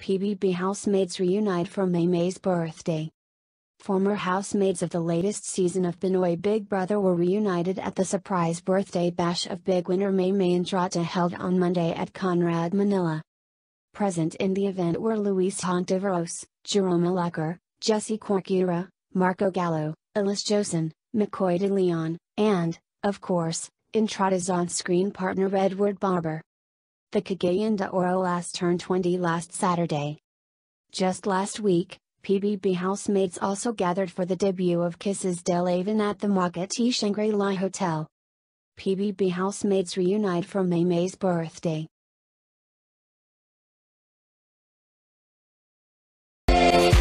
PBB housemaids reunite for Maymay's birthday. Former housemaids of the latest season of Pinoy Big Brother were reunited at the surprise birthday bash of big winner Maymay Entrata held on Monday at Conrad Manila. Present in the event were Luis Hontiveros, Jerome Alacre, Jesi Corcuera, Marco Gallo, Elisse Joson, McCoy de Leon, and, of course, Entrata's on-screen partner Edward Barber. The Cagayan Oro last turned 20 last Saturday. Just last week, PBB housemates also gathered for the debut of Kisses Delavin at the Makati Shangri-La Hotel. PBB housemates reunite for Maymay's birthday. Hey,